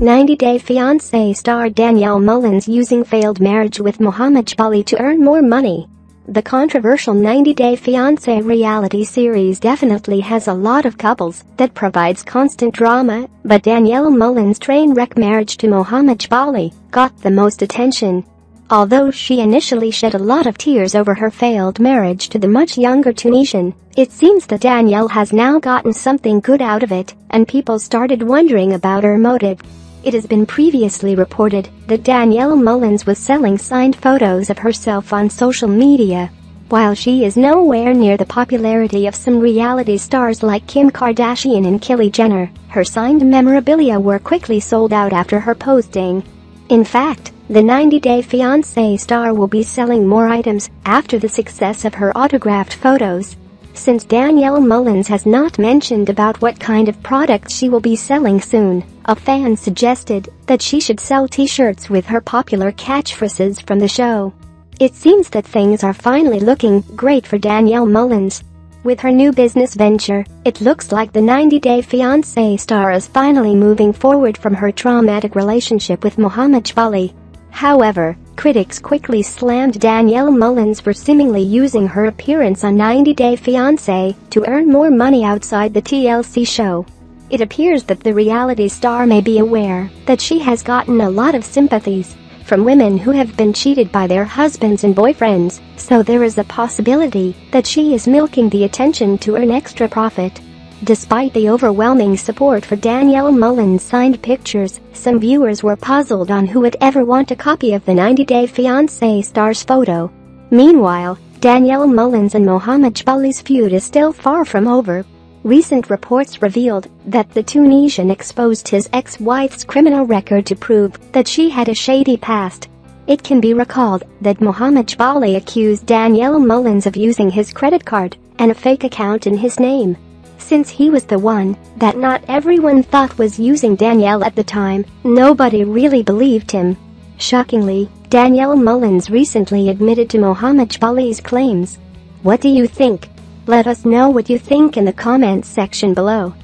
90 Day Fiancé star Danielle Mullins using failed marriage with Mohammed Jabali to earn more money. The controversial 90 Day Fiancé reality series definitely has a lot of couples that provides constant drama, but Danielle Mullins' train wreck marriage to Mohammed Jabali got the most attention. Although she initially shed a lot of tears over her failed marriage to the much younger Tunisian, it seems that Danielle has now gotten something good out of it, and people started wondering about her motive. It has been previously reported that Danielle Mullins was selling signed photos of herself on social media. While she is nowhere near the popularity of some reality stars like Kim Kardashian and Kylie Jenner, her signed memorabilia were quickly sold out after her posting. In fact, the 90 Day Fiancé star will be selling more items after the success of her autographed photos. Since Danielle Mullins has not mentioned about what kind of products she will be selling soon, a fan suggested that she should sell t-shirts with her popular catchphrases from the show. It seems that things are finally looking great for Danielle Mullins. With her new business venture, it looks like the 90 Day Fiancé star is finally moving forward from her traumatic relationship with Muhammad Jabali. However, critics quickly slammed Danielle Mullins for seemingly using her appearance on 90 Day Fiancé to earn more money outside the TLC show. It appears that the reality star may be aware that she has gotten a lot of sympathies from women who have been cheated by their husbands and boyfriends, so there is a possibility that she is milking the attention to earn extra profit. Despite the overwhelming support for Danielle Mullins' signed pictures, some viewers were puzzled on who would ever want a copy of the 90 Day Fiancé star's photo. Meanwhile, Danielle Mullins and Mohammed Jabali's feud is still far from over. Recent reports revealed that the Tunisian exposed his ex-wife's criminal record to prove that she had a shady past. It can be recalled that Mohammed Jabali accused Danielle Mullins of using his credit card and a fake account in his name. Since he was the one that not everyone thought was using Danielle at the time, nobody really believed him. Shockingly, Danielle Mullins recently admitted to Mohammed Jabali's claims. What do you think? Let us know what you think in the comments section below.